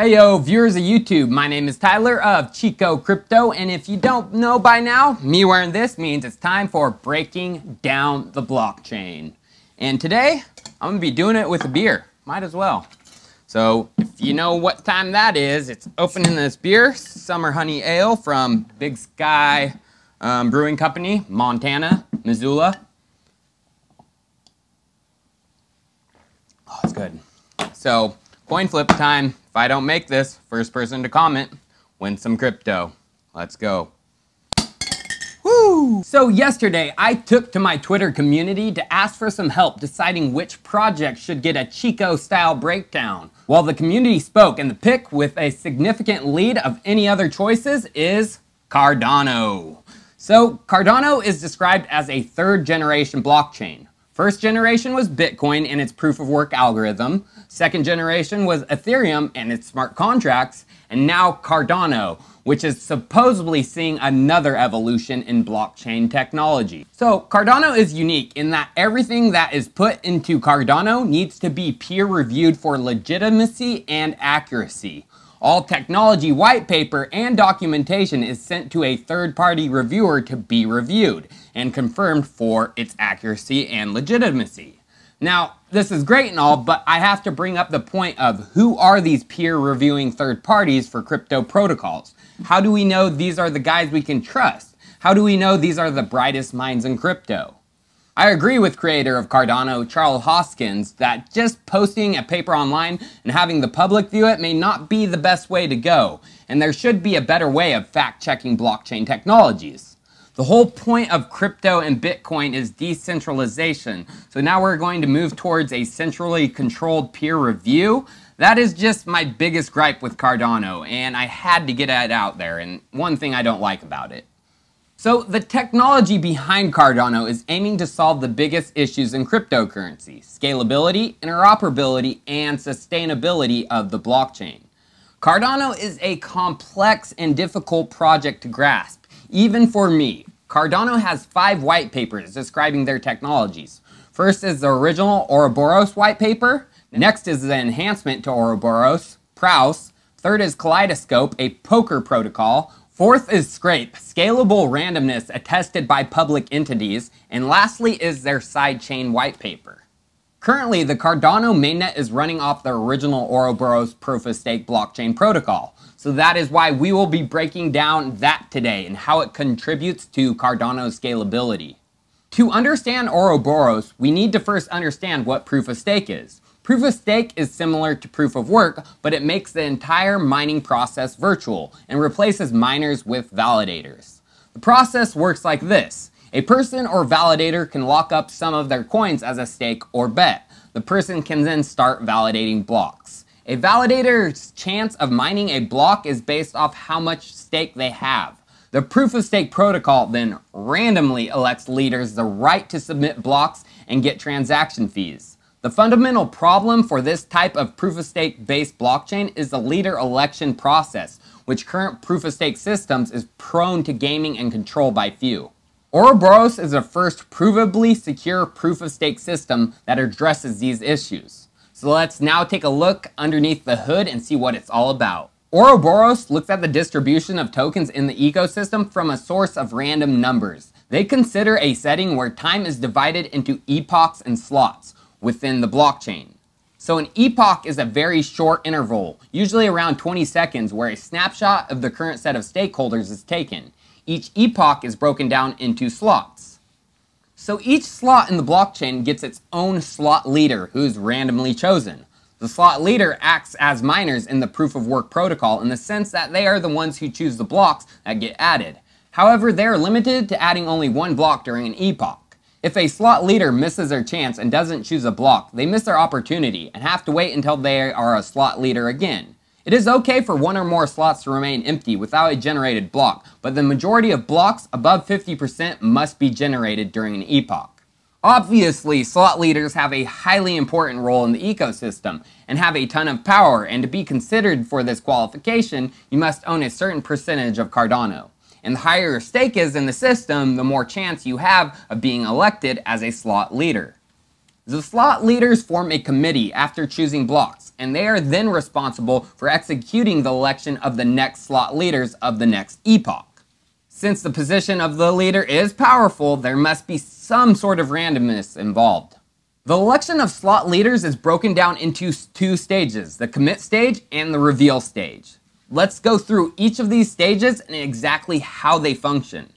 Hey yo, viewers of YouTube, my name is Tyler of Chico Crypto, and if you don't know by now, me wearing this means it's time for breaking down the blockchain. And today, I'm gonna be doing it with a beer. Might as well. So, if you know what time that is, it's opening this beer, Summer Honey Ale from Big Sky um, Brewing Company, Montana, Missoula. Oh, it's good. So, coin flip time. If I don't make this, first person to comment, win some crypto. Let's go. Woo! So yesterday, I took to my Twitter community to ask for some help deciding which project should get a Chico-style breakdown. While the community spoke, and the pick with a significant lead of any other choices is Cardano. So Cardano is described as a third generation blockchain. First generation was Bitcoin and its proof of work algorithm. Second generation was Ethereum and its smart contracts. And now Cardano, which is supposedly seeing another evolution in blockchain technology. So Cardano is unique in that everything that is put into Cardano needs to be peer reviewed for legitimacy and accuracy. All technology white paper and documentation is sent to a third-party reviewer to be reviewed and confirmed for its accuracy and legitimacy. Now, this is great and all, but I have to bring up the point of who are these peer reviewing third parties for crypto protocols? How do we know these are the guys we can trust? How do we know these are the brightest minds in crypto? I agree with creator of Cardano, Charles Hoskinson, that just posting a paper online and having the public view it may not be the best way to go, and there should be a better way of fact-checking blockchain technologies. The whole point of crypto and Bitcoin is decentralization, so now we're going to move towards a centrally controlled peer review. That is just my biggest gripe with Cardano, and I had to get it out there, and one thing I don't like about it. So the technology behind Cardano is aiming to solve the biggest issues in cryptocurrency, scalability, interoperability, and sustainability of the blockchain. Cardano is a complex and difficult project to grasp, even for me. Cardano has five white papers describing their technologies. First is the original Ouroboros white paper. Next is the enhancement to Ouroboros, Praos. Third is Kaleidoscope, a poker protocol, Fourth is Scrape, scalable randomness attested by public entities, and lastly is their sidechain white paper. Currently, the Cardano mainnet is running off the original Ouroboros proof of stake blockchain protocol, so that is why we will be breaking down that today and how it contributes to Cardano's scalability. To understand Ouroboros, we need to first understand what proof of stake is. Proof of stake is similar to proof of work, but it makes the entire mining process virtual and replaces miners with validators. The process works like this. A person or validator can lock up some of their coins as a stake or bet. The person can then start validating blocks. A validator's chance of mining a block is based off how much stake they have. The proof of stake protocol then randomly elects leaders the right to submit blocks and get transaction fees. The fundamental problem for this type of proof-of-stake based blockchain is the leader election process, which current proof-of-stake systems is prone to gaming and control by few. Ouroboros is the first provably secure proof-of-stake system that addresses these issues. So let's now take a look underneath the hood and see what it's all about. Ouroboros looks at the distribution of tokens in the ecosystem from a source of random numbers. They consider a setting where time is divided into epochs and slots, within the blockchain. So an epoch is a very short interval, usually around 20 seconds, where a snapshot of the current set of stakeholders is taken. Each epoch is broken down into slots. So each slot in the blockchain gets its own slot leader who is randomly chosen. The slot leader acts as miners in the proof of work protocol in the sense that they are the ones who choose the blocks that get added. However, they are limited to adding only one block during an epoch. If a slot leader misses their chance and doesn't choose a block, they miss their opportunity and have to wait until they are a slot leader again. It is okay for one or more slots to remain empty without a generated block, but the majority of blocks above 50% must be generated during an epoch. Obviously, slot leaders have a highly important role in the ecosystem and have a ton of power, and to be considered for this qualification, you must own a certain percentage of Cardano. And the higher your stake is in the system, the more chance you have of being elected as a slot leader. The slot leaders form a committee after choosing blocks, and they are then responsible for executing the election of the next slot leaders of the next epoch. Since the position of the leader is powerful, there must be some sort of randomness involved. The election of slot leaders is broken down into two stages, the commit stage and the reveal stage. Let's go through each of these stages and exactly how they function.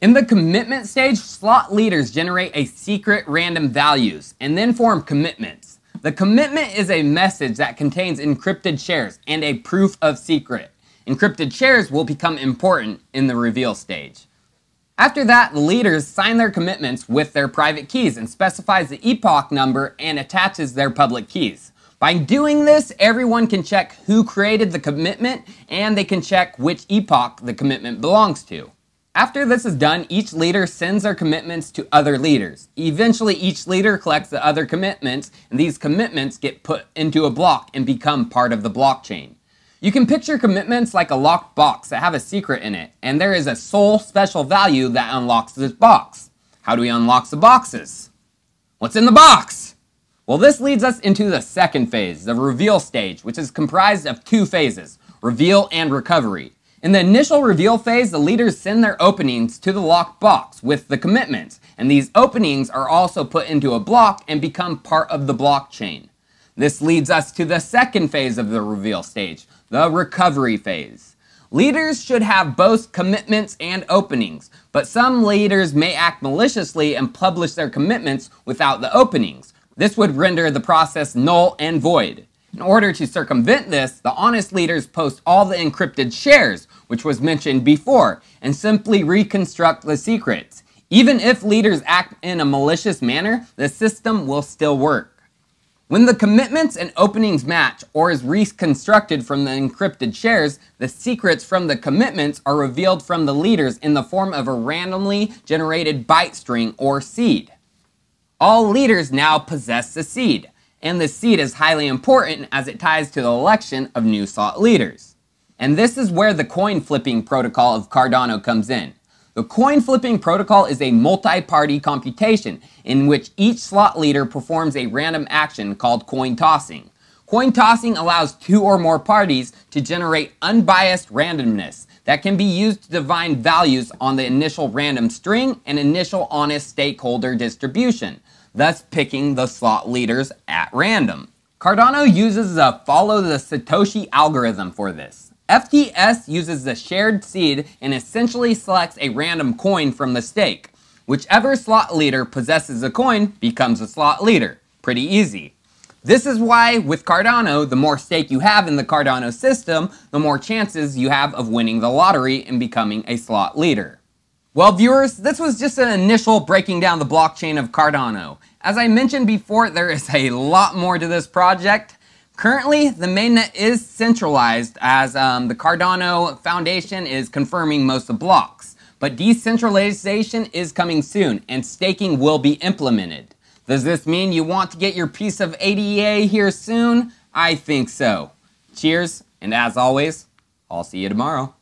In the commitment stage, slot leaders generate a secret random values and then form commitments. The commitment is a message that contains encrypted shares and a proof of secret. Encrypted shares will become important in the reveal stage. After that, the leaders sign their commitments with their private keys and specifies the epoch number and attaches their public keys. By doing this, everyone can check who created the commitment and they can check which epoch the commitment belongs to. After this is done, each leader sends their commitments to other leaders. Eventually, each leader collects the other commitments, and these commitments get put into a block and become part of the blockchain. You can picture commitments like a locked box that have a secret in it, and there is a sole special value that unlocks this box. How do we unlock the boxes? What's in the box? Well, this leads us into the second phase, the reveal stage, which is comprised of two phases, reveal and recovery. In the initial reveal phase, the leaders send their openings to the locked box with the commitments, and these openings are also put into a block and become part of the blockchain. This leads us to the second phase of the reveal stage, the recovery phase. Leaders should have both commitments and openings, but some leaders may act maliciously and publish their commitments without the openings. This would render the process null and void. In order to circumvent this, the honest leaders post all the encrypted shares, which was mentioned before, and simply reconstruct the secrets. Even if leaders act in a malicious manner, the system will still work. When the commitments and openings match or is reconstructed from the encrypted shares, the secrets from the commitments are revealed from the leaders in the form of a randomly generated byte string or seed. All leaders now possess the seed and the seed is highly important as it ties to the election of new slot leaders. And this is where the coin flipping protocol of Cardano comes in. The coin flipping protocol is a multi-party computation in which each slot leader performs a random action called coin tossing. Coin tossing allows two or more parties to generate unbiased randomness that can be used to define values on the initial random string and initial honest stakeholder distribution thus picking the slot leaders at random. Cardano uses the follow the Satoshi algorithm for this. FTS uses the shared seed and essentially selects a random coin from the stake. Whichever slot leader possesses a coin becomes a slot leader. Pretty easy. This is why with Cardano, the more stake you have in the Cardano system, the more chances you have of winning the lottery and becoming a slot leader. Well, viewers, this was just an initial breaking down the blockchain of Cardano. As I mentioned before, there is a lot more to this project. Currently, the mainnet is centralized as um, the Cardano Foundation is confirming most of the blocks. But decentralization is coming soon and staking will be implemented. Does this mean you want to get your piece of ADA here soon? I think so. Cheers, and as always, I'll see you tomorrow.